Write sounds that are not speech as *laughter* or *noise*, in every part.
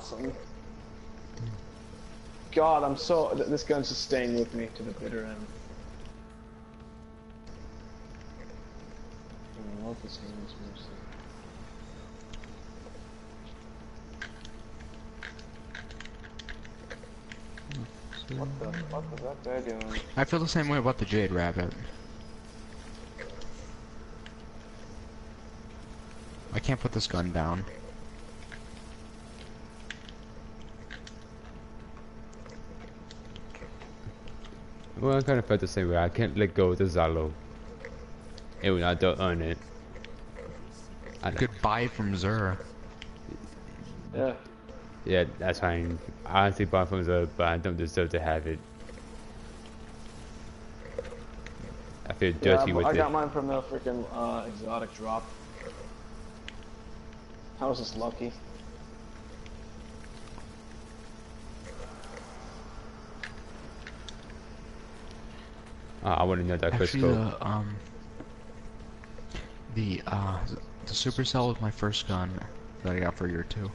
awesome. God, I'm so. This gun's just staying with me to the bitter end. I love this mercy. What the fuck that guy doing? I feel the same way about the Jade Rabbit. I can't put this gun down. Well, I kind of felt the same way. I can't let go of the Zhalo. And when I don't earn it. I You could buy it from Xur. Yeah. Yeah, that's fine. I honestly buy from the, but I don't deserve to have it. I feel dirty I, with I it. I got mine from the freaking uh, exotic drop. I was just lucky. Oh, I want to know that Actually, crystal. the um, the uh, the Supercell was my first gun that I got for year two.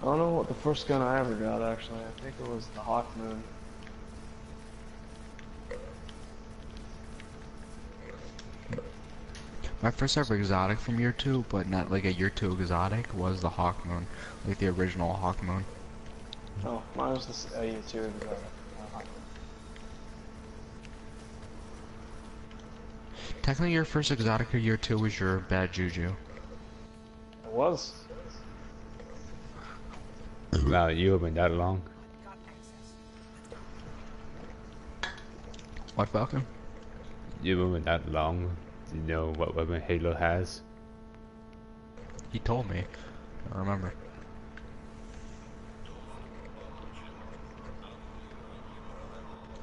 I don't know what the first gun I ever got actually. I think it was the Hawkmoon. My first ever exotic from year two, but not like a year two exotic, was the Hawkmoon, like the original Hawkmoon. Oh, mine was the s- uh, year two exotic. uh, Hawkmoon. Technically, your first exotic of year two was your bad juju. It was. Wow, you have been that long. What Falcon? You have been that long. You know what weapon Halo has. He told me. I remember.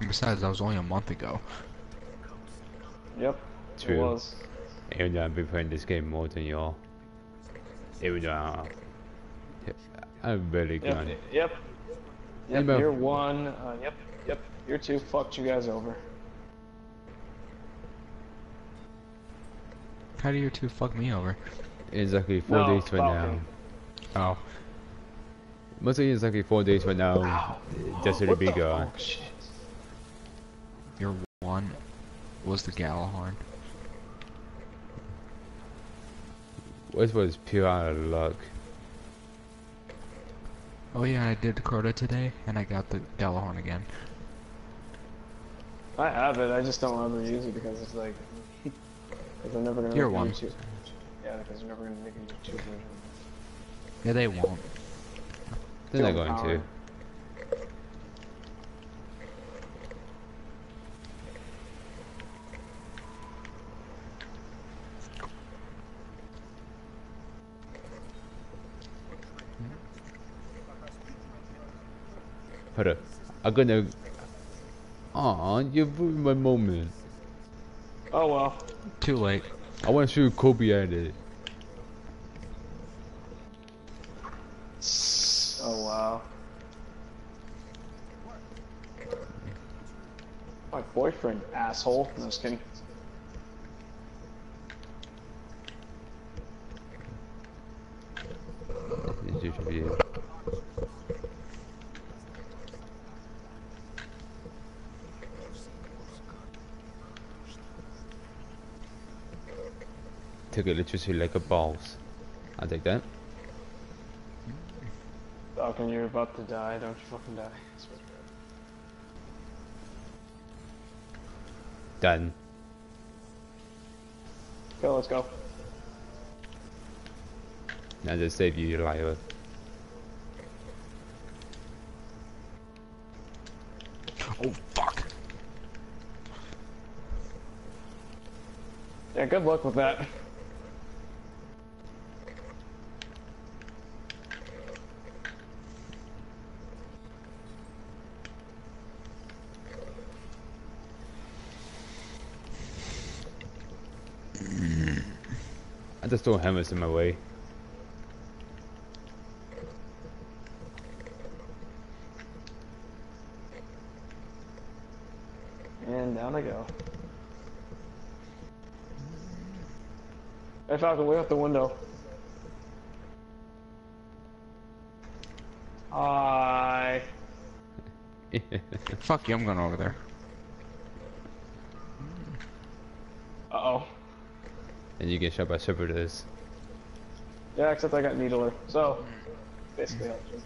Besides, that was only a month ago. Yep. True. It was. Even though I've been playing this game more than y'all. Even though I- I'm really Yep. gone. Yep. Yep. about- Year one. Uh, yep. Yep. Year two fucked you guys over. How do your two fuck me over? Exactly four No, days from now. Falcon. Oh. Mostly exactly four days from now. Just to What be the gone. fuck? Shit. Your one was the Gjallarhorn. This was pure out of luck. Oh yeah, I did Crota today, and I got the Gjallarhorn again. I have it. I just don't ever use it because it's like. *laughs* Because they're never gonna. Year make a one. YouTube- Yeah, because they're never gonna make a YouTube version. Yeah, they won't. They're not Too going to. Hold up. I'm gonna. Aw, you ruined my moment. Oh well. Too late. I want to shoot Kobe at it. Oh wow. My boyfriend, asshole. No, just kidding. It should be. Took it literally like a boss. I'll take that. Oh, Falcon, you're about to die. Don't you fucking die. I swear to God. Done. Okay, let's go. Now just save you, liar. Oh fuck! Yeah, good luck with that. Just throw hammers in my way. And down I go. Hey Falcon, way out the window. Hi. Fuck you, I'm going over there. And you get shot by separatists. Yeah, except I got Needler. So, basically helps me.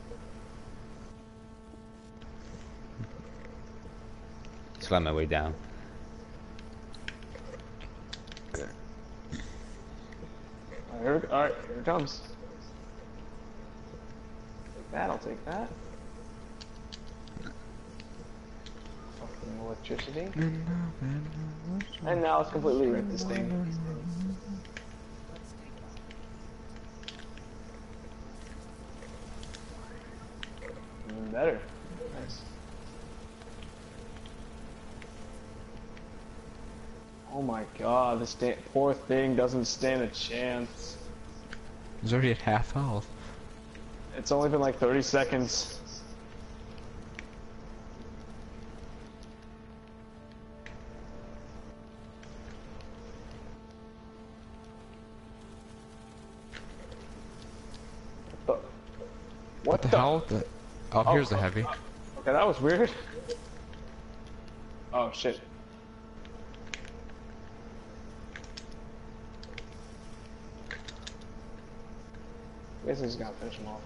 Slam my way down. Alright, here, all right, here it comes. Take that, I'll take that. Fucking electricity. Mm-hmm. And now it's completely wrecked this thing. Even better. Nice. Oh my god, this poor thing doesn't stand a chance. He's already at half health. It's only been like 30 seconds. What the, the hell? The, oh, here's the oh. heavy. Okay, that was weird. Oh shit. Guess he's gotta finish him off.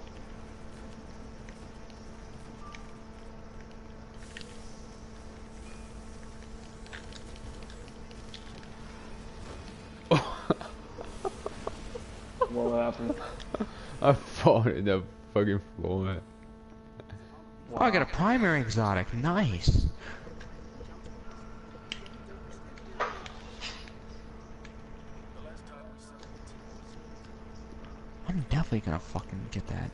*laughs* what happened? I fall in the fucking floor. Oh, I got a primary exotic. Nice. I'm definitely gonna fucking get that.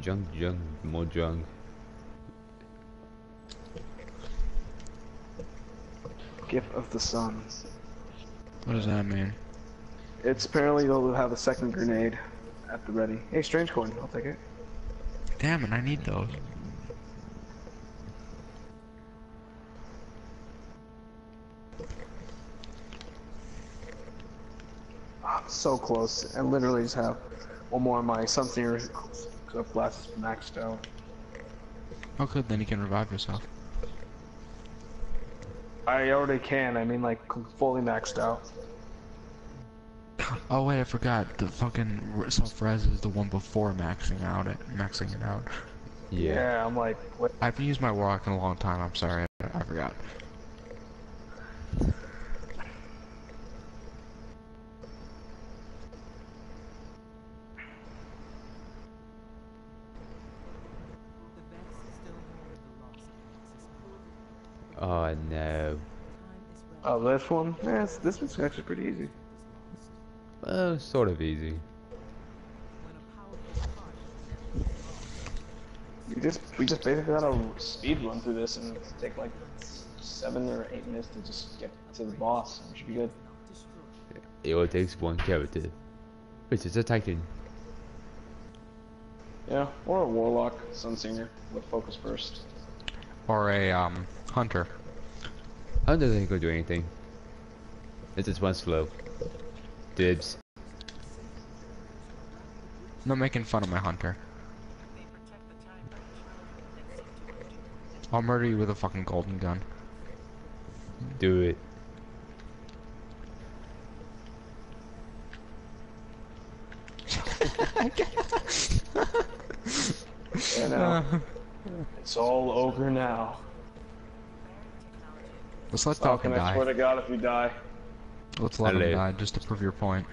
Junk, junk, more junk. Gift of the Sun. What does that mean? It's apparently they'll have a second grenade at the ready. Hey, strange coin, I'll take it. Damn it, I need those. Ah, so close. I literally just have one more of my Sunseer glasses maxed out. Oh good, then you can revive yourself. I already can, I mean like fully maxed out. Oh wait, I forgot. The fucking self-res is the one before maxing out it. Maxing it out. Yeah. Yeah, I'm like, what? I haven't used my warlock in a long time. I'm sorry, I, I forgot. Oh no. Oh, this one? Yeah, it's, this one's actually pretty easy. Well, sort of easy. When a powerful party We just we just basically had a speed run through this and take like seven or eight minutes to just get to the boss. We should be good. It only takes one character. Which is a Titan. Yeah, or a warlock, sun singer with focus first. Or a um hunter. Hunter don't go do anything. It's just one slow. Dibs. I'm not making fun of my hunter. They protect the time by channeling the next into I'll murder you with a fucking golden gun. Do it. *laughs* *laughs* Yeah, now. it's all over now. Let's let Falcon, Falcon I swear to God, if you die. Let's let him die just to prove your point.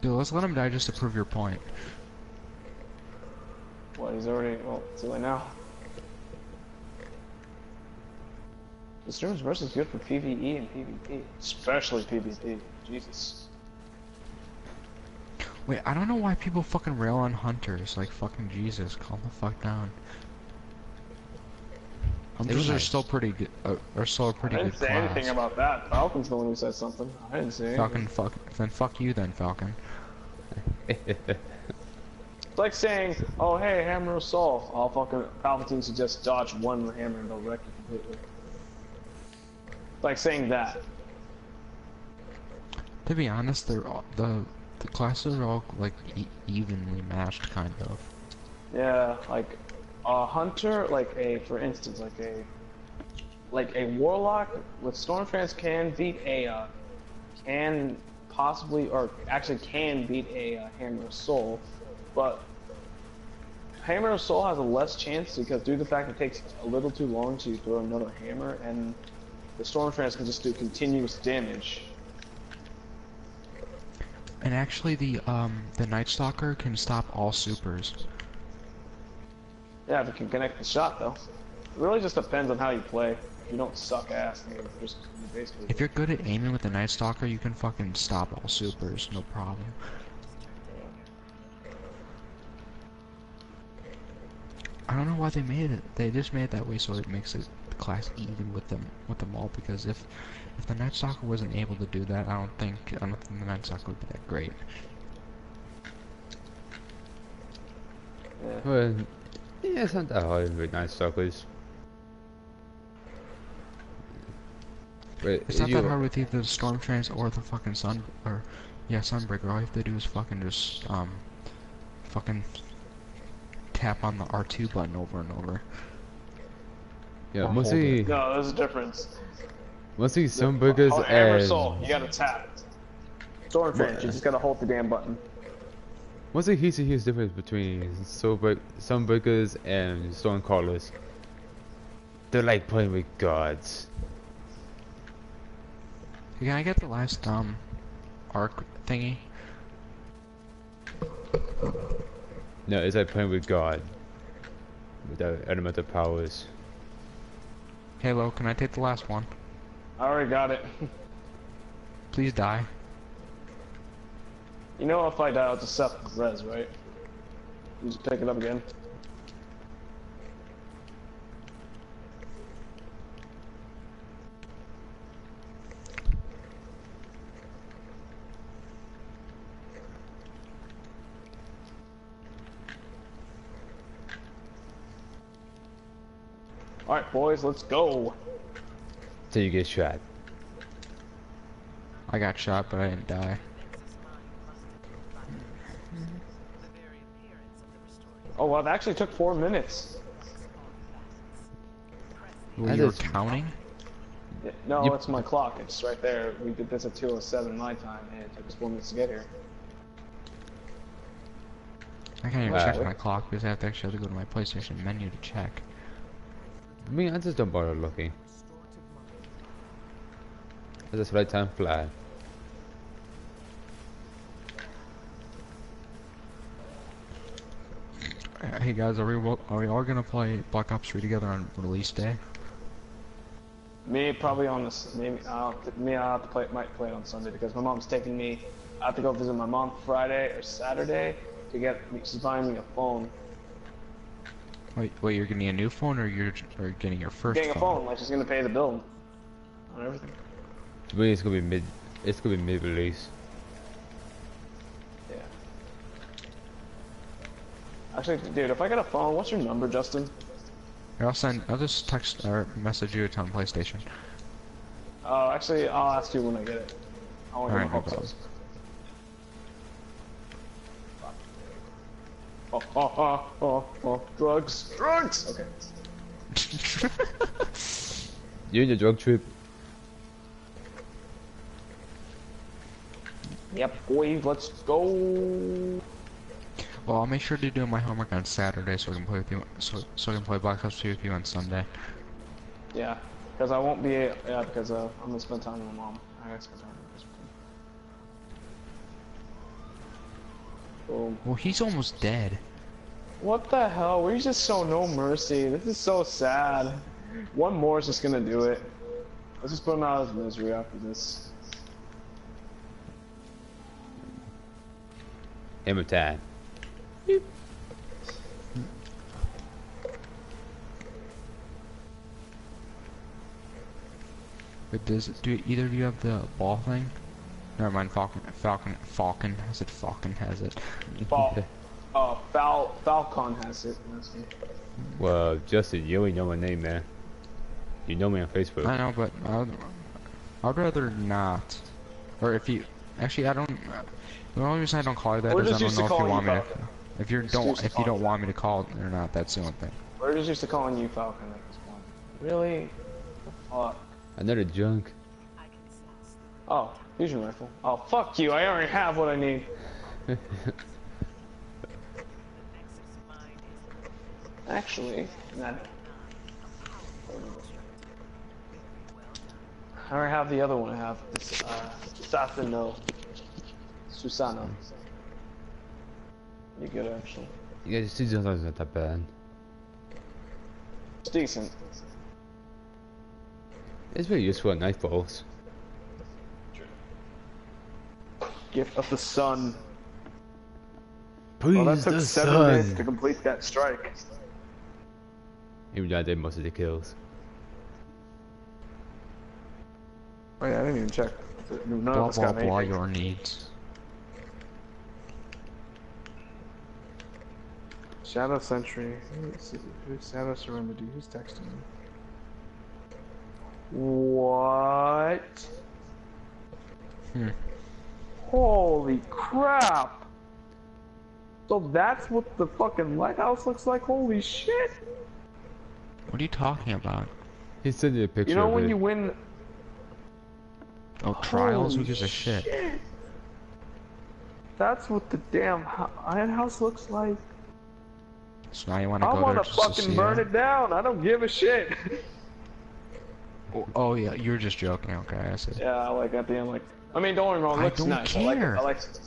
Dude, let's let him die just to prove your point. Well, he's already, well, it's too late now. The stream's verse is good for PvE and PvP. Especially PvP. Jesus. Wait, I don't know why people fucking rail on hunters. Like, fucking Jesus, calm the fuck down. Hunters are still pretty good. Uh, are still a pretty I good didn't say class. anything about that. Falcon's the one who said something. I didn't say anything. Falcon, fuck. Then fuck you, then Falcon. It's like saying, oh hey, hammer assault. All fucking Palpatine should just dodge one hammer and they'll wreck you completely. It's like saying that. To be honest, they're all, the the classes are all like e evenly matched, kind of. Yeah, like a hunter, like a, for instance, like a, like a warlock with storm Stormtrance can beat a, uh, can possibly, or actually can beat a uh, Hammer of Sol, but Hammer of Sol has a less chance because due to the fact it takes a little too long to throw another hammer, and the storm Stormtrance can just do continuous damage. And actually, the um the Night Stalker can stop all supers. Yeah, if it can connect the shot though. It really just depends on how you play. If you don't suck ass, then you're just you basically. If you're good at aiming with the Night Stalker, you can fucking stop all supers, no problem. I don't know why they made it. They just made it that way so it makes it the class even with them with them all. Because if if the Night Stalker wasn't able to do that, I don't think I don't think the Night Stalker would be that great. Yeah. well, yeah, it's not that hard with Night Stalkers. Wait, It's not you, that hard with either the Storm Trance or the fucking Sun or yeah Sunbreaker. All you have to do is fucking just um fucking tap on the R2 button over and over. Yeah, or mostly, No, there's a difference. mostly Sunbreakers Oh, hammer and soul, you gotta tap. Stormtrance, you just gotta hold the damn button. What's the huge, huge difference between Sunbreak, Sunbreakers and Stormcallers? They're like playing with gods. Can I get the last um arc thingy? No, it's like playing with God. Without elemental powers. Halo, can I take the last one? I already got it. Please die. You know if I die, I'll just set res, right? You just pick it up again. Alright boys, let's go. Till you get shot. I got shot, but I didn't die. The very appearance of the restored Oh well, it actually took four minutes. Were That you were counting? Yeah, No, You- it's my clock. It's right there. We did this at 2:07 my time, and it took us four minutes to get here. I can't even Wow. check my clock because I have to actually have to go to my PlayStation menu to check. I mean, I just don't bother looking. I just let time fly. Hey guys, are we are we all gonna play Black Ops 3 together on release day? Me probably on this. Maybe I'll, me I'll have to play. Might play it on Sunday because my mom's taking me. I have to go visit my mom Friday or Saturday to get. She's buying me a phone. Wait, wait, you're getting a new phone or you're or getting your first Getting a phone, like she's gonna pay the bill on everything. To me, it's gonna be mid. It's gonna be mid-release. Yeah. Actually, dude, if I get a phone, what's your number, Justin? Here, I'll send. I'll just text or message you. It's on PlayStation. Uh, actually, I'll ask you when I get it. I want to Alright, get my no hopes up. Oh, oh, oh, oh, oh, drugs, drugs! Okay. *laughs* You and your drug trip. Yep, boy, let's go. Well, I'll make sure to do my homework on Saturday so I can play with you. So so I can play Black Ops 2 with you on Sunday. Yeah, because I won't be, yeah, because uh, I'm gonna spend time with my mom. I gotta spend time with her. Boom. Well, he's almost dead. What the hell? We just show no mercy. This is so sad. One more is just gonna do it. Let's just put him out of his misery after this. Hammer time. But does it do either of you have the ball thing? Never mind. Falcon. Falcon. Falcon has it. Falcon has it. Fal- *laughs* uh, Fal- Falcon has it. Well, Justin, you only know my name, man. You know me on Facebook. I know, but I'd, I'd rather not. Or if you, actually, I don't. The only reason I don't call you that We're is I don't know if you want calling me you to. If you don't, if you don't want me to call it or not, that's the only thing. We're just used to calling you Falcon at this point. Really? Fuck. Another junk. Oh, fusion rifle. Oh, fuck you. I already have what I need. *laughs* Actually, that. I already have the other one. I have this, uh, Sasano. Susano. Pretty good, actually. Yeah, the season's not that bad. It's decent. It's very useful at knife balls. Gift of the sun. Please, Well, that took the seven days to complete that strike. Even though I did most of the kills. Oh yeah, I didn't even check. None Blah of us blah got blah. Your needs. Shadow Sentry. Who's, who's Shadow Serenity? Who's texting me? What? Hmm. Holy crap! So that's what the fucking lighthouse looks like? Holy shit! What are you talking about? He sent you a picture You know of when it. you win Oh, trials? Who Holy gives a shit? That's what the damn ho- Iron House looks like. So now you want to I go want there to just to fucking burn that? it down. I don't give a shit. Oh, oh yeah, you're just joking. Okay, I see. yeah, I like at the end, like I mean, don't get me wrong. It I looks don't nice. I like it. care. I like it.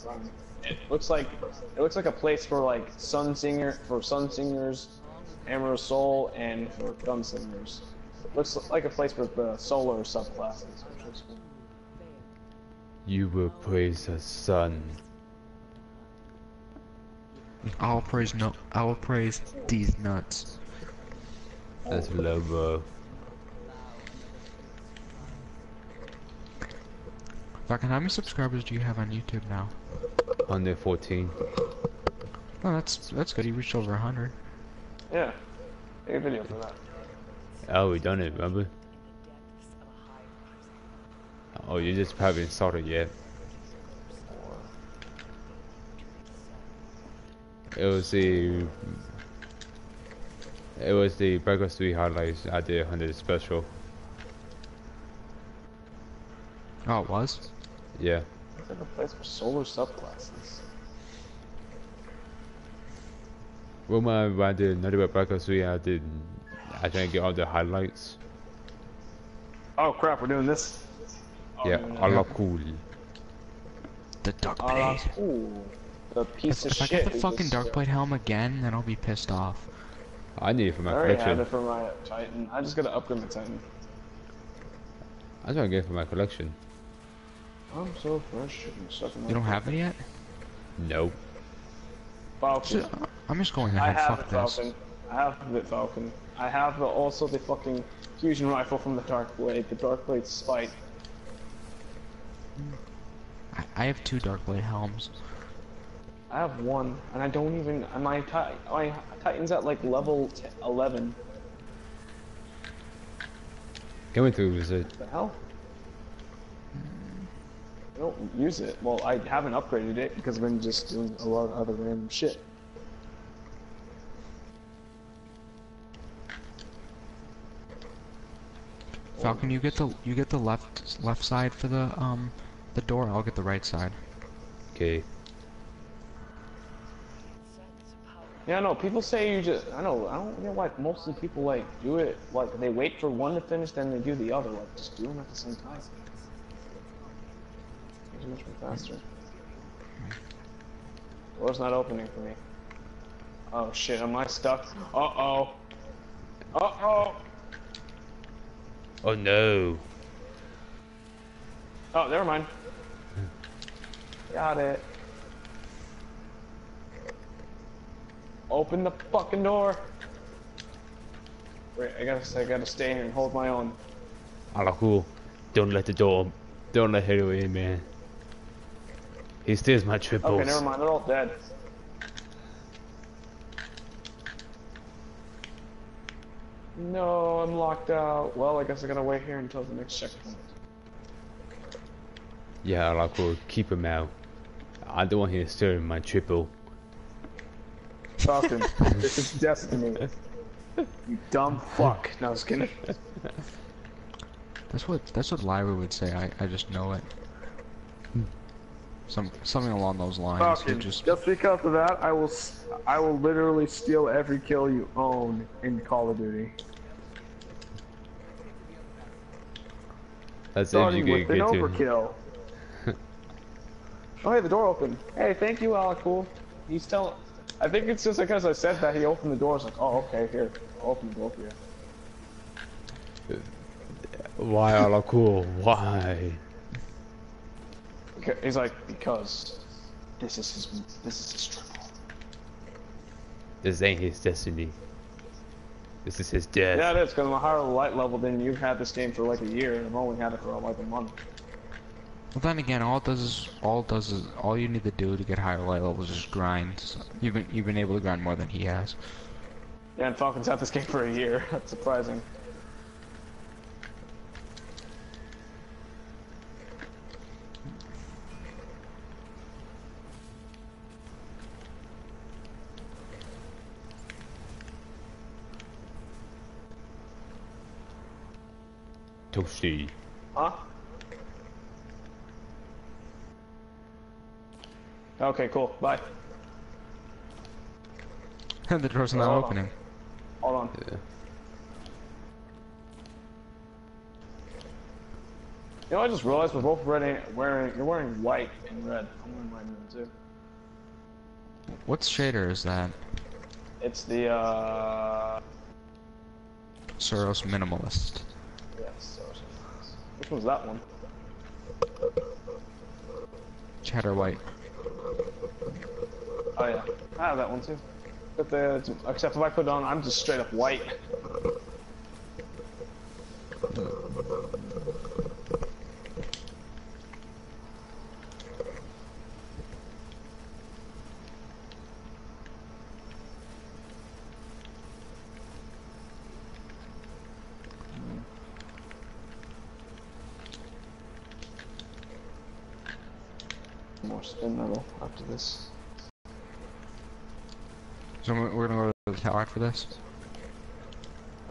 It looks like it looks like a place for like sun singer for sun singers, Emerald Soul, and for gunslingers. Looks like a place for the solar subclasses. Which. You will praise the sun. I'll praise no. I will praise these nuts. That's Lobo. Fucking, how many subscribers do you have on YouTube now? 114. Oh, that's that's good. You reached over hundred. Yeah, make a video for that. Oh, we done it, remember? Oh, you just probably installed it yet. It was the... It was the Breakfast 3 highlights I did under the special. Oh, it was. Yeah. Looks like a place for solar subclasses. Well, my, when I did another Breakfast 3, I did... I tried to get all the highlights. Oh crap, we're doing this. Oh, yeah, no, no, all no. cool. The dark Uh, blade. ooh, the piece If, of if I get the fucking just- dark blade helm again, then I'll be pissed off. I need it for I my already had collection. it for my Titan. I just gotta upgrade my Titan. I was trying to get it for my collection. I'm so fresh. I'm You don't have it yet? Nope. Falcon. So, I'm just going I have Fuck the this. Falcon. I have the Falcon. I have the, also the fucking fusion rifle from the Dark Blade. The Dark Blade Spite. I, I have two dark blade helms. I have one, and I don't even. and My, ti my Titan's at like level t 11. Going through is it? What the hell? I don't use it. Well, I haven't upgraded it because I've been just doing a lot of other random shit. Falcon, you get the you get the left left side for the um the door. I'll get the right side. Okay. Yeah, no, people say you just, I know, I don't get why mostly people like do it, like they wait for one to finish, then they do the other, like just do them at the same time. It's much more faster. Door's not opening for me. Oh shit, am I stuck? Uh-oh. Uh-oh. Oh no. Oh, never mind. Got it. Open the fucking door. Wait, I gotta, I gotta stay here and hold my own. All are. Don't let the door. Don't let Halo in, man. He steals my triples. Okay, never mind. They're all dead. No, I'm locked out. Well, I guess I gotta wait here until the next checkpoint. Yeah, we'll keep him out. I don't want him stealing my triple. Falcon, this *laughs* is destiny. You dumb fuck. No, I was kidding. That's what that's what Lyra would say. I, I just know it. Some something along those lines. You Falcon, just just because of that, I will, I will literally steal every kill you own in Call of Duty. That's if you Starting can an get to. overkill. *laughs* oh, hey, the door opened. Hey, thank you, Alec. Cool. He's telling. I think it's just because I said that he opened the door. It's like, oh, okay, here, I'll open the door for you. Why are cool? Why? He's like, because this is his, this is his triple. This ain't his destiny. This is his death. Yeah, it is. Because I'm a higher light level than you've had this game for like a year, and I've only had it for like a month. Well then again, all it does is all it does is all you need to do to get higher light levels is grind. So you've been you've been able to grind more than he has. Yeah, and Falcon's had this game for a year. *laughs* That's surprising. Toasty. Huh? Okay, cool. Bye. And *laughs* the door's not Oh. opening. Hold on. Yeah. You know, I just realized we're both wearing, wearing you're wearing white and red. I'm wearing white and red too. What shader is that? It's the, uh... Soros minimalist. Yes, so Which one's that one? Chatterwhite. Oh yeah, I have that one too. But the, except if I put it on, I'm just straight up white. More spin metal after this. So we're we're gonna go to the tower for this.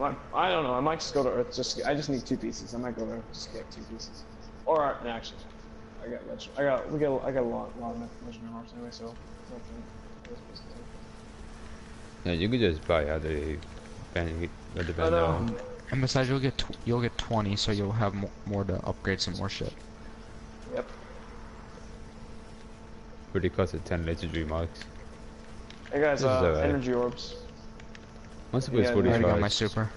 I, I don't know. I might just go to Earth. Just I just need two pieces. I might go there just get two pieces. Or no, actually, I got leg- I got we got I got a lot lot of legendary marks anyway. So. Yeah, you could just buy other band, other I band know. now. And besides, you'll get tw you'll get 20, so you'll have mo more to upgrade some more shit. Yep. But it costs 10 legendary marks. Hey guys, uh, alright. energy orbs. One super is Yeah, fully I already got my super.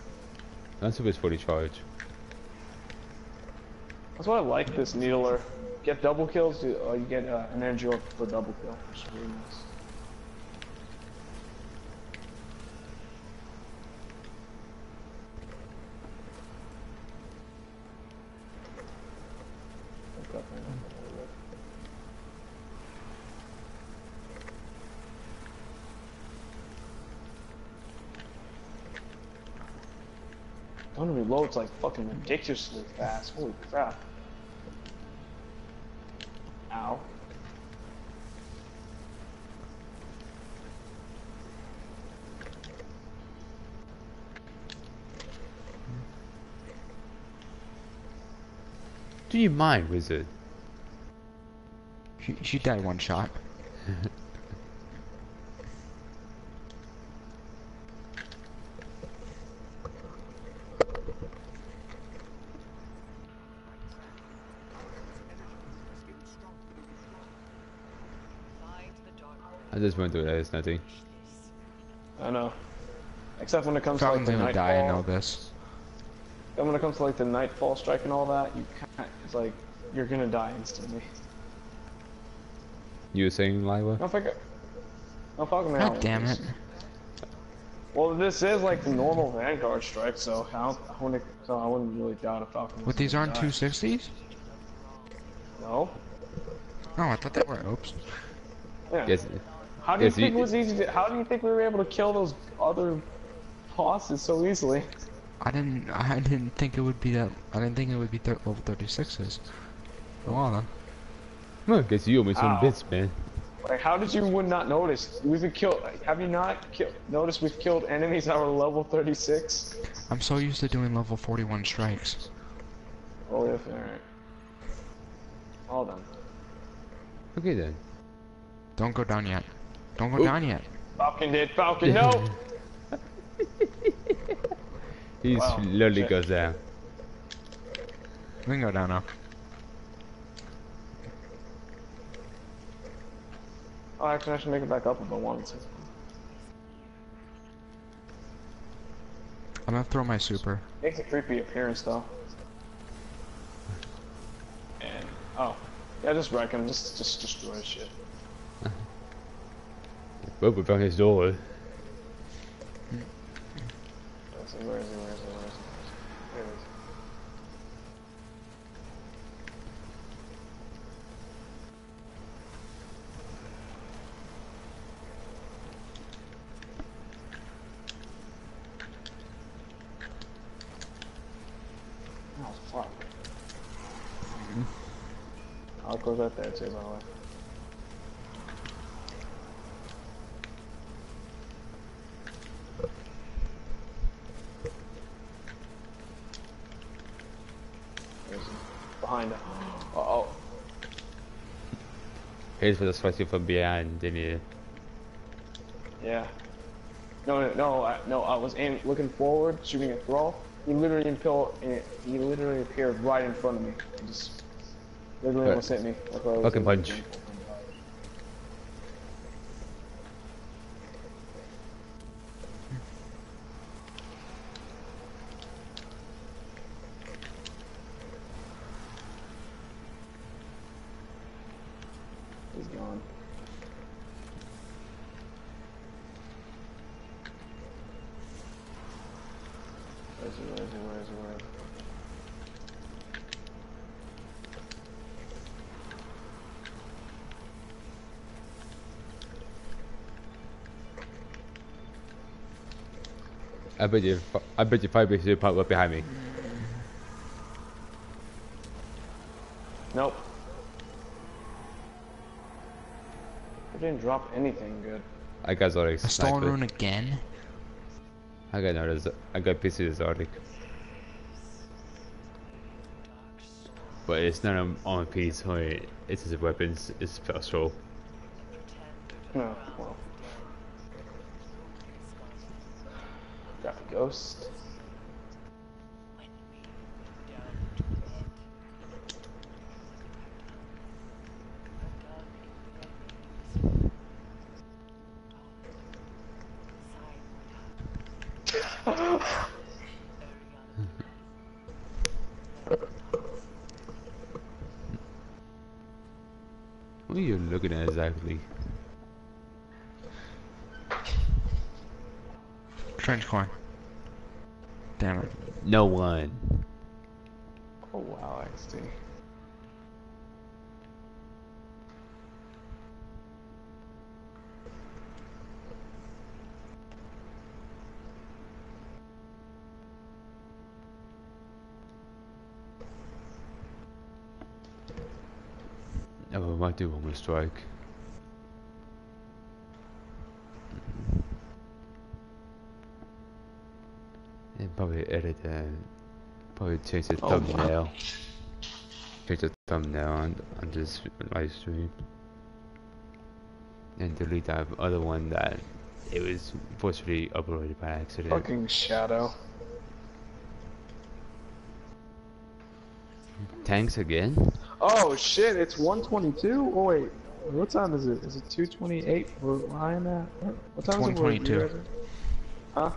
One super is fully charged. That's why I like this needler. Get double kills, you, uh, you get uh, an energy orb for double kill, which is really nice. I've got that one. Don't reloads like fucking ridiculously fast. Holy crap. Ow. Do you mind, wizard? She, she died one shot. *laughs* just went through that, it's nothing. I know. Except when it comes to like Falcon's the gonna die, I know nightfall. this. Then when it comes to like the nightfall strike and all that, you can't. It's like you're gonna die instantly. You were saying, Lyra? No, figure. No, Falcon Man. God damn it. Well, this is like the normal Vanguard strike, so how when it so I wouldn't really doubt a Falcon. But was these aren't die. 260s? No. Oh, I thought they were. Oops. Yeah. Yes. How do you yes, think you- it was easy? To, how do you think we were able to kill those other bosses so easily? I didn't. I didn't think it would be that. I didn't think it would be thir level 36s. Well then. Well, guess you owe me some Ow. bits, man. Like, how did you would not notice? We've been killed. Have you not ki- noticed we've killed enemies that were level 36? I'm so used to doing level 41 strikes. Oh, yeah, alright. Hold on. Okay then. Don't go down yet. Don't go Oop. down yet. Falcon did. Falcon, no! *laughs* He Wow, slowly shit. goes down. We can go down now. Oh, actually, I should make it back up if I wanted to. I'm gonna throw my super. Makes a creepy appearance, though. And, oh. Yeah, just wreck him. Just, just destroy shit. Well, we found his door. Where is he? Where is he? Where is he? Oh, fuck. I'll close that there too, by the way. Where is he? Behind her. Uh oh. Here's for the spicy from behind, didn't you? Yeah. No, no, no, I, no. I was aiming, looking forward, shooting a throw. He literally impel, eh, he literally appeared right in front of me. He just literally almost hit me. Fucking punch gone. Where is he? Where is he? Where is he? Where is he? I bet you, I bet you five will pop up behind me. Nope. I didn't drop anything good. I got Zodic A stolen sniper. rune again? I got another, I got pieces of Zodic. But it's not on, on piece, only it's his weapons, it's special. No, oh, well. Ghost. What are you looking at exactly? Trench coin. Damn it. No one. Oh wow, XD. Oh, we might do one more strike. Probably edit that. Probably change the Oh, wow. thumbnail. Change the thumbnail on, on this live stream. And delete that other one that it was fortunately uploaded by accident. Fucking shadow. Tanks again? Oh shit, it's 122? Oh wait, what time is it? Is it 228 where I'm at? What- What time is it? where you 122. guys are- Huh?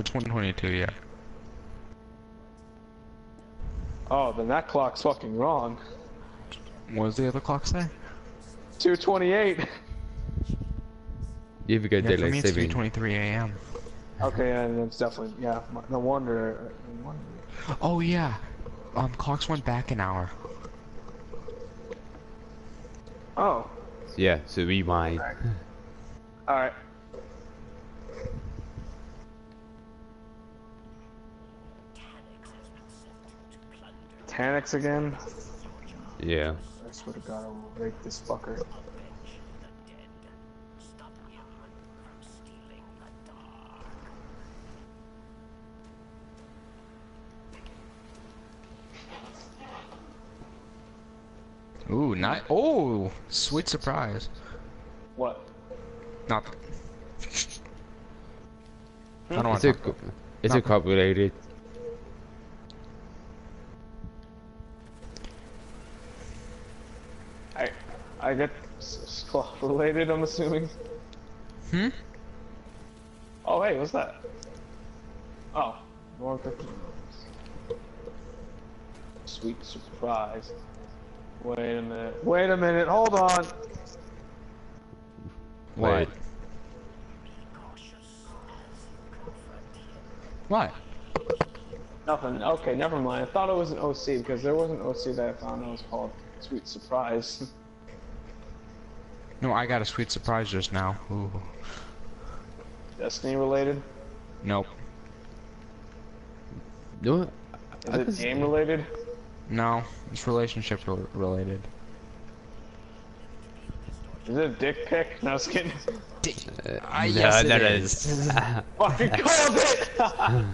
It's, one, 122, yeah. Oh, then that clock's fucking wrong. What does the other clock say? 228. You forget Yeah, for me daylight it's saving. 3.23 a.m. Okay, and it's definitely yeah. No wonder. No wonder. Oh yeah. Um, clocks went back an hour. Oh, Yeah, so rewind. all right. Taniks again. Yeah. I swear to God, I will rape this fucker. Ooh, not. Oh, sweet surprise. What? Not. *laughs* I don't want Is to. it, co- is it Nothing. I get s- s- related. I'm assuming. Hmm. Oh hey, what's that? Oh, more cookies. Sweet surprise. Wait a minute. Wait a minute. Hold on. What? What? Nothing. Okay, never mind. I thought it was an OC because there was an OC that I found that was called Sweet Surprise. *laughs* No, I got a sweet surprise just now. Ooh. Destiny related? Nope. No. Is I it game related? No, it's relationship rel- related. Is it a dick pic? No, I was kidding. Ah, no, yes, it that is. is. *laughs* Fucking called it!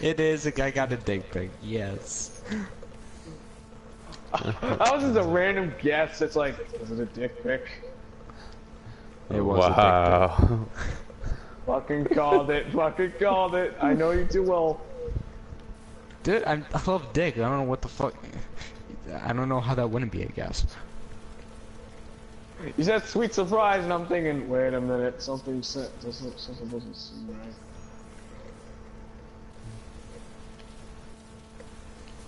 it is. I got a dick pic. Yes. *laughs* that was just a random guess. It's like, is it a dick pic? It was a dick wow. *laughs* Fucking called it. Fucking called it. I know you too well. Dude, I'm, I love dick. I don't know what the fuck. I don't know how that wouldn't be a guess. You said sweet surprise, and I'm thinking, wait a minute, something said, something, something doesn't seem right.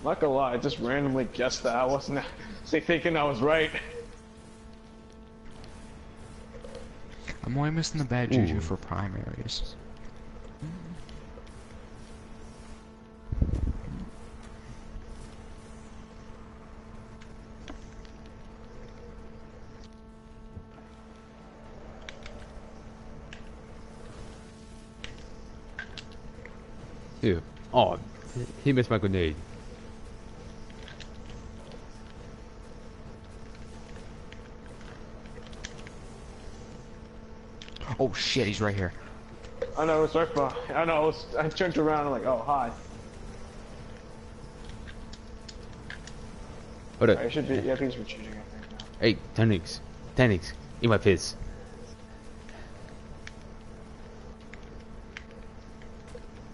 Not gonna lie, I just randomly guessed that. I wasn't *laughs* say thinking I was right. I'm only missing the bad juju Ooh. for primaries. Ew. Oh, he missed my grenade. Oh shit, he's right here. I know, it's right behind. I know, I, was, I turned around and like, oh, hi. Hold up. I should be, yeah, he's retreating, I think now. Hey, Taniks. Taniks. Eat my piss.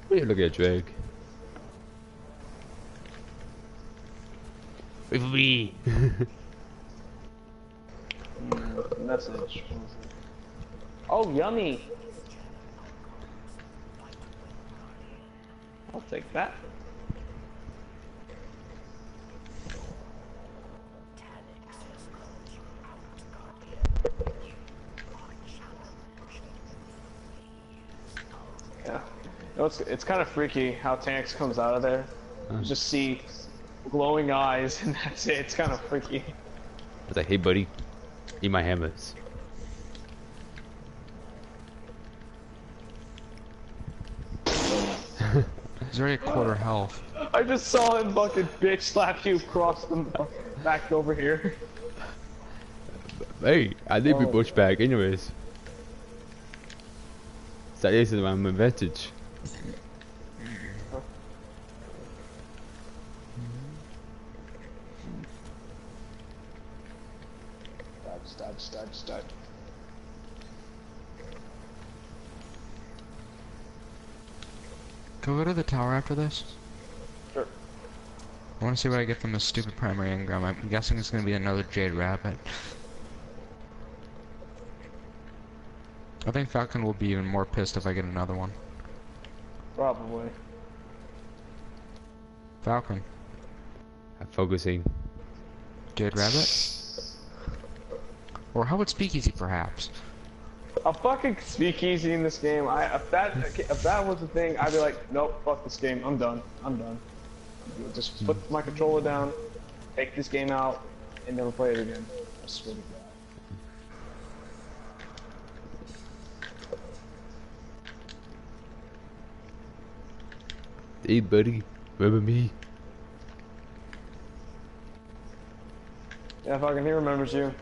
What are you looking at, Drake? Wait for me. *laughs* Mm, message. Oh, yummy! I'll take that. Yeah. It's, it's kind of freaky how Tanks comes out of there. You just see glowing eyes *laughs* and that's it. It's kind of freaky. I was like, hey, buddy. Eat my hammers. He's already at quarter health. I just saw him fucking bitch slap you across the back over here. Hey, I did be Oh. push back anyways. So this is my advantage. Dodge, dodge, dodge, dodge. Can we go to the tower after this? Sure. I want to see what I get from this stupid primary engram. I'm guessing it's going to be another Jade Rabbit. I think Falcon will be even more pissed if I get another one. Probably. Falcon. I'm focusing. Jade Rabbit? Or how about Speakeasy, perhaps? A fucking speakeasy in this game. I if that if that was the thing, I'd be like, nope, fuck this game. I'm done. I'm done. Just put my controller down, take this game out, and never play it again. I swear to God. Hey, buddy. Remember me? Yeah, fucking he remembers you.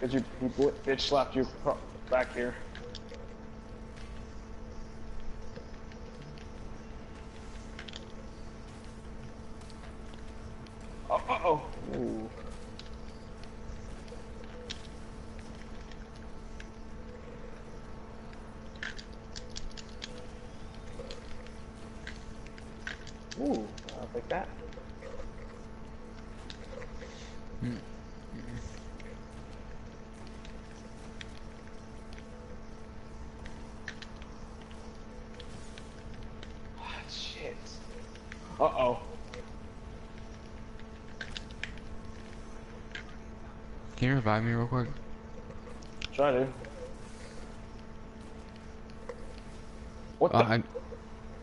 Cause you he bitch slapped you back here. Oh, uh oh. Ooh. Ooh, I'll take that. Ah, shit. Uh oh. Can you revive me real quick? Try to. What the? Uh,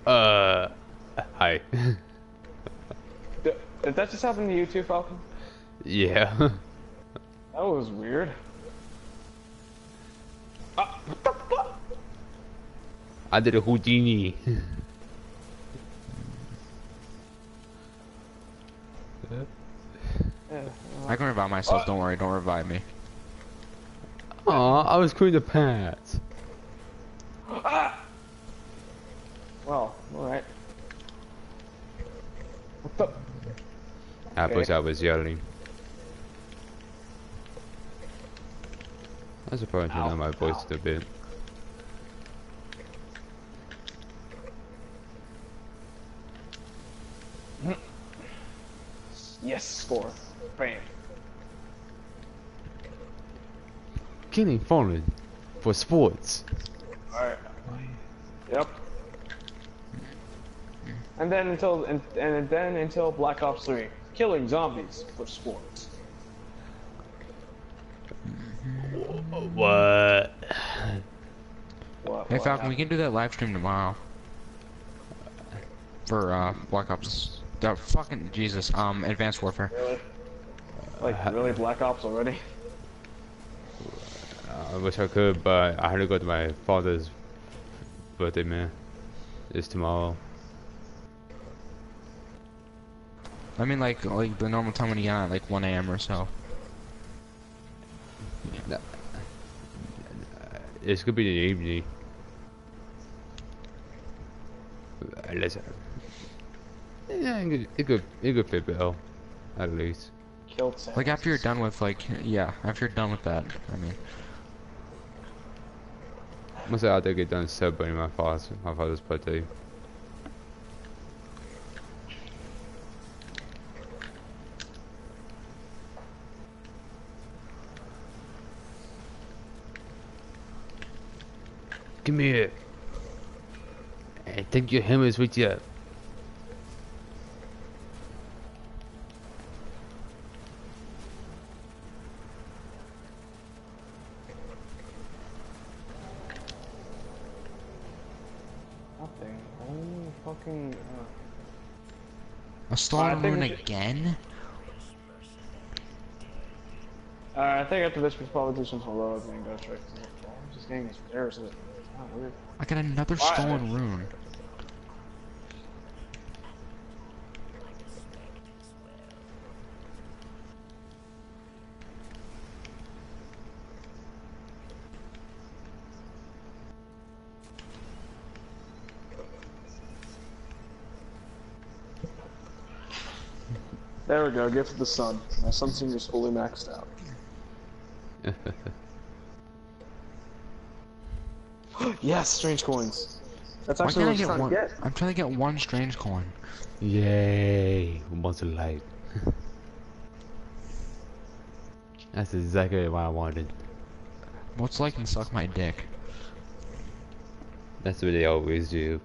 I, uh, hi. *laughs* Did, did that just happen to you too, Falcon? yeah. *laughs* That was weird. Ah, what the fuck? I did a Houdini. *laughs* I can revive myself. Don't worry. Don't revive me. Aw, I was cleaning the pants. Ah! Well, alright. What the? Okay. I was yelling. I suppose you Ow, know my voice a bit. Yes, score. Bam. Killing fallen for sports. Alright. Yep. And then until and, and then until Black Ops 3. Killing zombies for sports. What? What, Hey what Falcon, we can do that live stream tomorrow. For uh, Black Ops. The fucking Jesus. Um, Advanced Warfare. Really? Like, really Black Ops already? I wish I could, but I had to go to my father's birthday, man. It's tomorrow. I mean, like, like the normal time when you get on, like 1 a.m. or so. Uh, it's gonna be the evening. Uh, Unless, yeah, it could, it could, fit Bill, at least. Like after you're done with, like, yeah, after you're done with that. I mean, Once I to get done celebrating my father's, my father's birthday. Come here. Hey, take your hammers with you. Nothing. Oh, fucking. Uh, a stolen think rune again? uh, I think after this, we should probably do some heroic and go straight to the floor. This game is seriously. It's kind of weird. I got another Why? stolen rune. There we go. Gift of the Sun. My Sunsinger's fully maxed out. *laughs* *gasps* yes, strange coins. That's Why actually can't I what I get was one? trying to get. I'm trying to get one strange coin. Yay! Monster light. *laughs* That's exactly what I wanted. What's like and suck my dick? That's what they always do.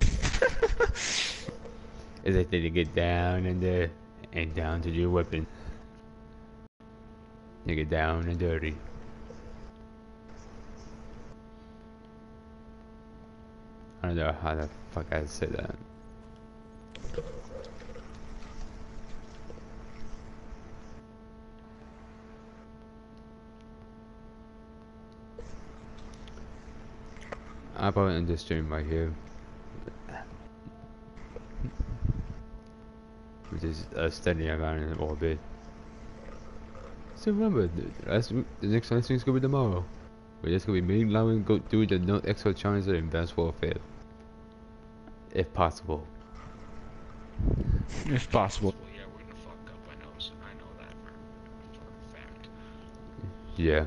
*laughs* Is that they get down and there and down to your weapon. They get down and dirty. I don't know how the fuck I say that. I'll probably end this stream right here. Which is uh, standing around in orbit. So remember, the, last, the next live is gonna be tomorrow. We're just gonna be me and Lauren go do the no extra challenger in Advanced Warfare. If possible. If possible. Well, yeah, we're gonna fuck up. I know. I know that for, for a fact. Yeah.